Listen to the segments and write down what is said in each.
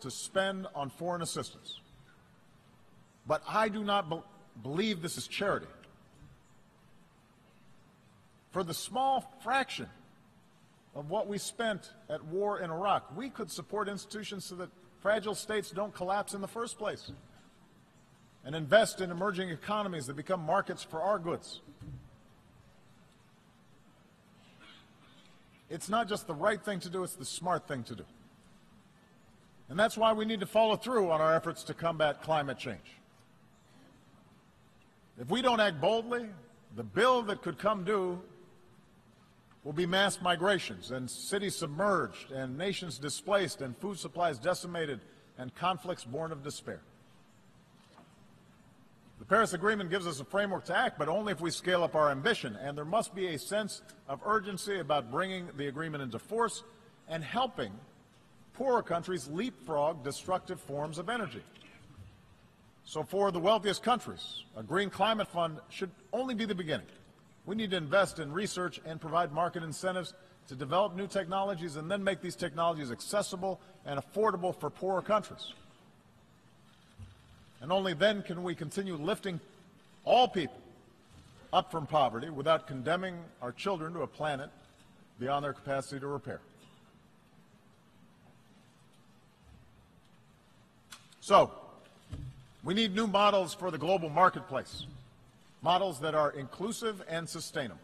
to spend on foreign assistance. But I do not be- believe this is charity. For the small fraction of what we spent at war in Iraq, we could support institutions so that fragile states don't collapse in the first place and invest in emerging economies that become markets for our goods. It's not just the right thing to do, it's the smart thing to do. And that's why we need to follow through on our efforts to combat climate change. If we don't act boldly, the bill that could come due will be mass migrations and cities submerged and nations displaced and food supplies decimated and conflicts born of despair. The Paris Agreement gives us a framework to act, but only if we scale up our ambition. And there must be a sense of urgency about bringing the agreement into force and helping poorer countries leapfrog destructive forms of energy. So for the wealthiest countries, a green climate fund should only be the beginning. We need to invest in research and provide market incentives to develop new technologies and then make these technologies accessible and affordable for poorer countries. And only then can we continue lifting all people up from poverty without condemning our children to a planet beyond their capacity to repair. So, we need new models for the global marketplace, models that are inclusive and sustainable.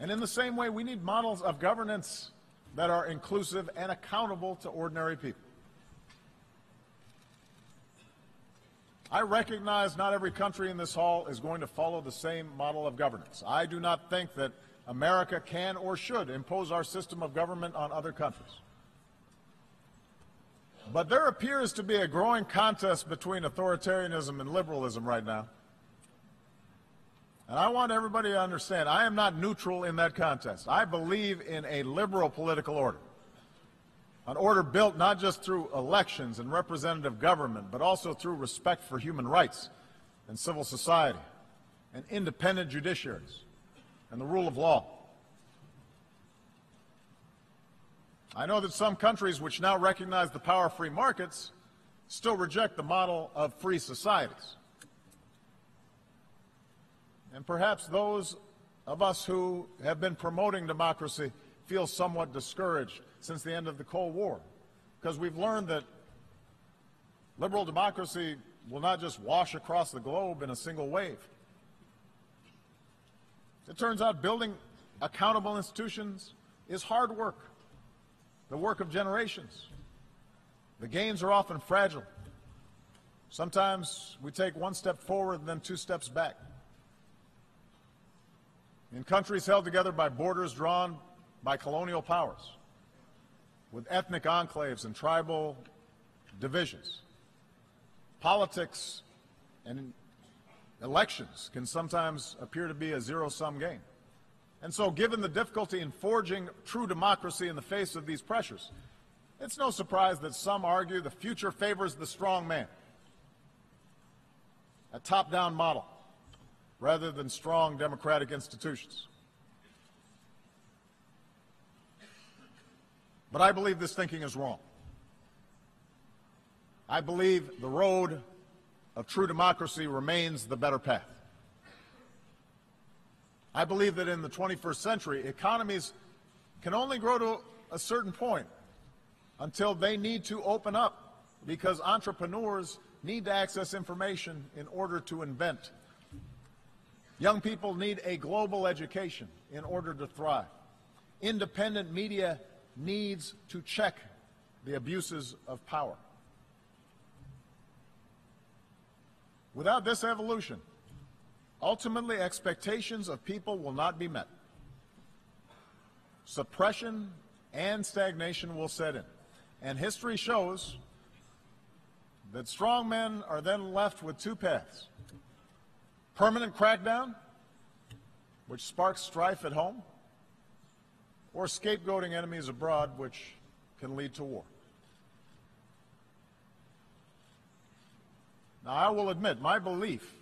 And in the same way, we need models of governance that are inclusive and accountable to ordinary people. I recognize not every country in this hall is going to follow the same model of governance. I do not think that America can or should impose our system of government on other countries. But there appears to be a growing contest between authoritarianism and liberalism right now. And I want everybody to understand I am not neutral in that contest. I believe in a liberal political order. An order built not just through elections and representative government, but also through respect for human rights and civil society and independent judiciaries and the rule of law. I know that some countries which now recognize the power of free markets still reject the model of free societies. And perhaps those of us who have been promoting democracy feel somewhat discouraged since the end of the Cold War because we've learned that liberal democracy will not just wash across the globe in a single wave. It turns out building accountable institutions is hard work, the work of generations. The gains are often fragile. Sometimes we take one step forward and then two steps back. In countries held together by borders drawn by colonial powers, with ethnic enclaves and tribal divisions, politics and elections can sometimes appear to be a zero sum game. And so, given the difficulty in forging true democracy in the face of these pressures, it's no surprise that some argue the future favors the strong man, a top down model, rather than strong democratic institutions. But I believe this thinking is wrong. I believe the road of true democracy remains the better path. I believe that in the 21st century, economies can only grow to a certain point until they need to open up because entrepreneurs need to access information in order to invent. Young people need a global education in order to thrive. Independent media needs to check the abuses of power. Without this evolution, ultimately expectations of people will not be met. Suppression and stagnation will set in. And history shows that strong men are then left with two paths. Permanent crackdown, which sparks strife at home, or scapegoating enemies abroad, which can lead to war. Now, I will admit, my belief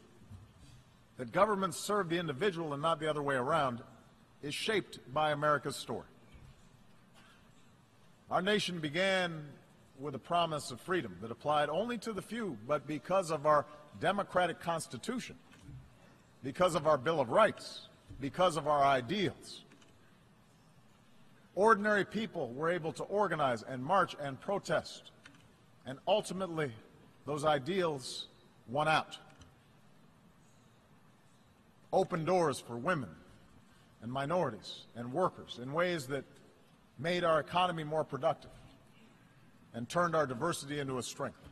that governments serve the individual and not the other way around is shaped by America's story. Our nation began with a promise of freedom that applied only to the few, but because of our democratic constitution, because of our Bill of Rights, because of our ideals, ordinary people were able to organize and march and protest. And ultimately, those ideals won out. Open doors for women and minorities and workers in ways that made our economy more productive and turned our diversity into a strength.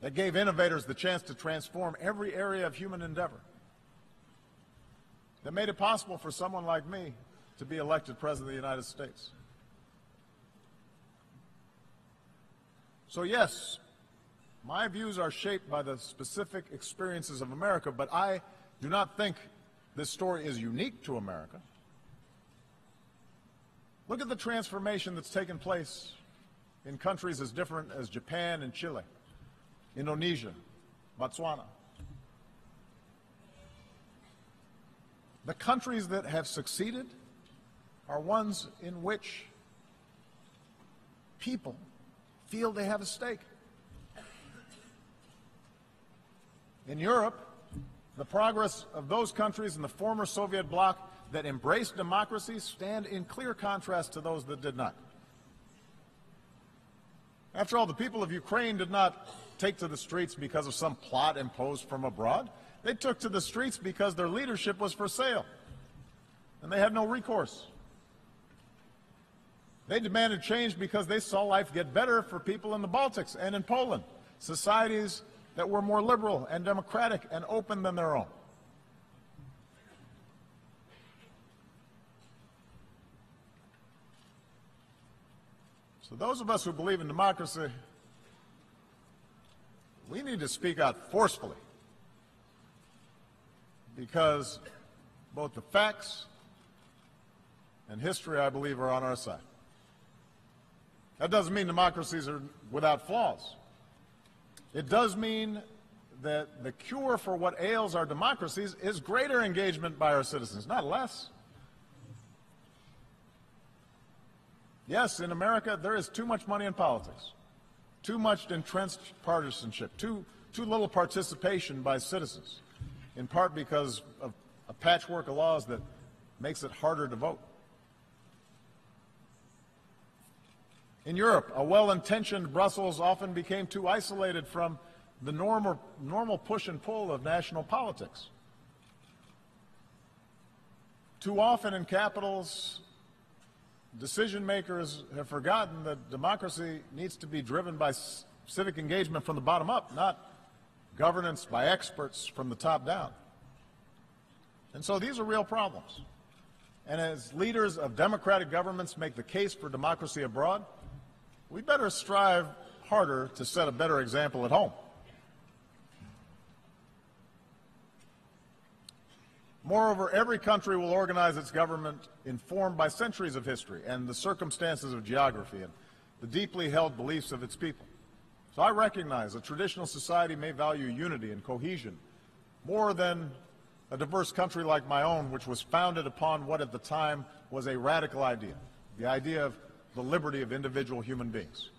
That gave innovators the chance to transform every area of human endeavor. That made it possible for someone like me to be elected President of the United States. So, yes, my views are shaped by the specific experiences of America, but I do not think this story is unique to America. Look at the transformation that's taken place in countries as different as Japan and Chile, Indonesia, Botswana. The countries that have succeeded are ones in which people feel they have a stake. In Europe, the progress of those countries in the former Soviet bloc that embraced democracy stand in clear contrast to those that did not. After all, the people of Ukraine did not take to the streets because of some plot imposed from abroad. They took to the streets because their leadership was for sale, and they had no recourse. They demanded change because they saw life get better for people in the Baltics and in Poland, societies that were more liberal and democratic and open than their own. So those of us who believe in democracy, we need to speak out forcefully because both the facts and history, I believe, are on our side. That doesn't mean democracies are without flaws. It does mean that the cure for what ails our democracies is greater engagement by our citizens, not less. Yes, in America, there is too much money in politics, too much entrenched partisanship, too, too little participation by citizens, in part because of a patchwork of laws that makes it harder to vote. In Europe, a well-intentioned Brussels often became too isolated from the normal, normal push and pull of national politics. Too often in capitals, decision makers have forgotten that democracy needs to be driven by civic engagement from the bottom up, not governance by experts from the top down. And so these are real problems. And as leaders of democratic governments make the case for democracy abroad, we better strive harder to set a better example at home. Moreover, every country will organize its government informed by centuries of history and the circumstances of geography and the deeply held beliefs of its people. So I recognize a traditional society may value unity and cohesion more than a diverse country like my own, which was founded upon what at the time was a radical idea, the idea of the liberty of individual human beings,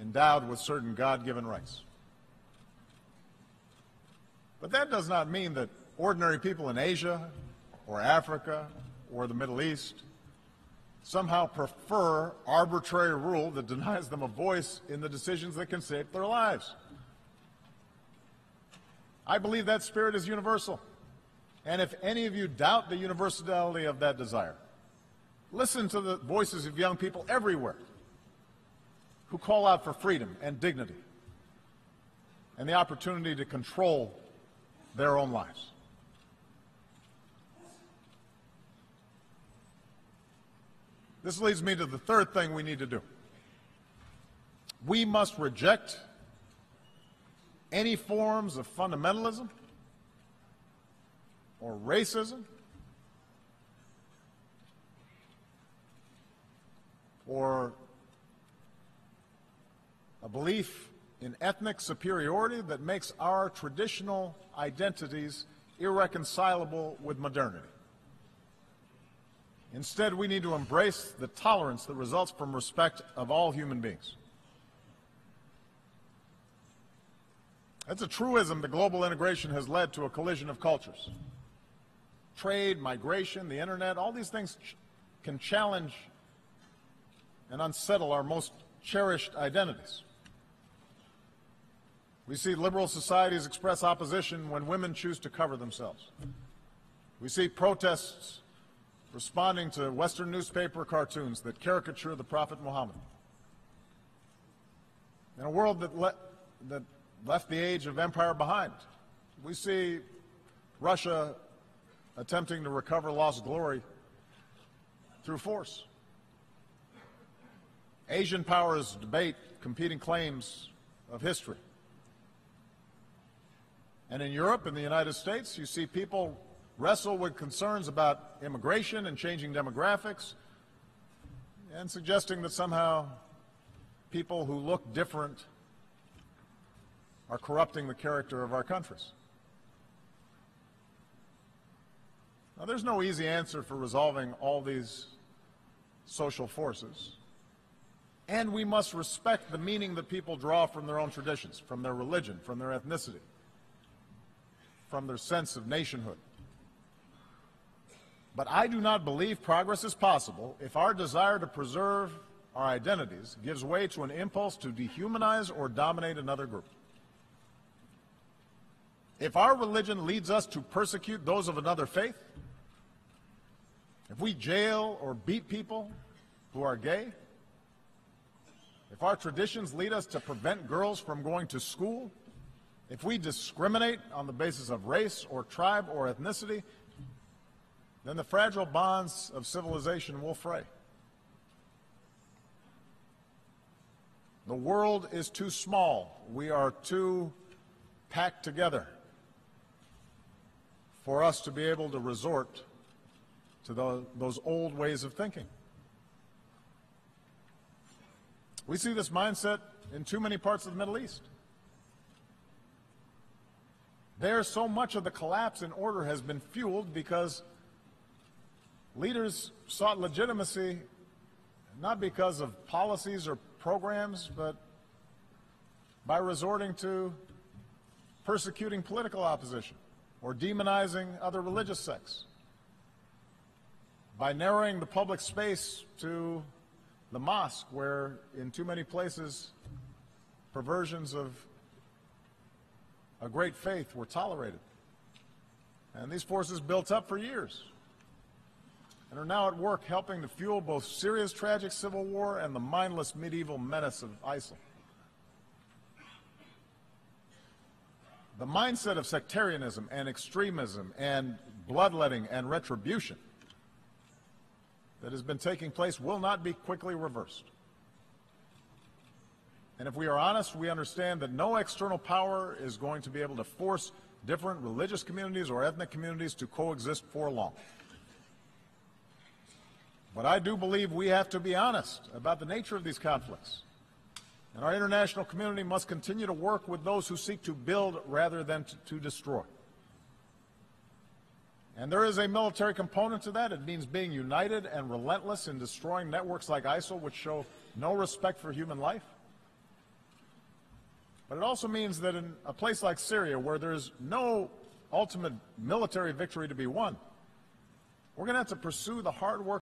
endowed with certain God-given rights. But that does not mean that ordinary people in Asia or Africa or the Middle East somehow prefer arbitrary rule that denies them a voice in the decisions that can save their lives. I believe that spirit is universal. And if any of you doubt the universality of that desire, Listen to the voices of young people everywhere who call out for freedom and dignity and the opportunity to control their own lives. This leads me to the third thing we need to do. We must reject any forms of fundamentalism or racism or a belief in ethnic superiority that makes our traditional identities irreconcilable with modernity. Instead, we need to embrace the tolerance that results from respect of all human beings. It's a truism that global integration has led to a collision of cultures. Trade, migration, the internet, all these things ch- can challenge and unsettle our most cherished identities. We see liberal societies express opposition when women choose to cover themselves. We see protests responding to Western newspaper cartoons that caricature the Prophet Muhammad. In a world that, le- that left the age of empire behind, we see Russia attempting to recover lost glory through force. Asian powers debate competing claims of history. And in Europe and the United States, you see people wrestle with concerns about immigration and changing demographics and suggesting that somehow people who look different are corrupting the character of our countries. Now, there's no easy answer for resolving all these social forces. And we must respect the meaning that people draw from their own traditions, from their religion, from their ethnicity, from their sense of nationhood. But I do not believe progress is possible if our desire to preserve our identities gives way to an impulse to dehumanize or dominate another group. If our religion leads us to persecute those of another faith, if we jail or beat people who are gay, if our traditions lead us to prevent girls from going to school, if we discriminate on the basis of race or tribe or ethnicity, then the fragile bonds of civilization will fray. The world is too small. We are too packed together for us to be able to resort to those old ways of thinking. We see this mindset in too many parts of the Middle East. There, so much of the collapse in order has been fueled because leaders sought legitimacy not because of policies or programs, but by resorting to persecuting political opposition or demonizing other religious sects, by narrowing the public space to the mosque, where in too many places perversions of a great faith were tolerated. And these forces built up for years and are now at work helping to fuel both Syria's tragic civil war and the mindless medieval menace of ISIL. The mindset of sectarianism and extremism and bloodletting and retribution that has been taking place will not be quickly reversed. And if we are honest, we understand that no external power is going to be able to force different religious communities or ethnic communities to coexist for long. But I do believe we have to be honest about the nature of these conflicts. And our international community must continue to work with those who seek to build rather than to, destroy. And there is a military component to that. It means being united and relentless in destroying networks like ISIL, which show no respect for human life. But it also means that in a place like Syria, where there's no ultimate military victory to be won, we're going to have to pursue the hard work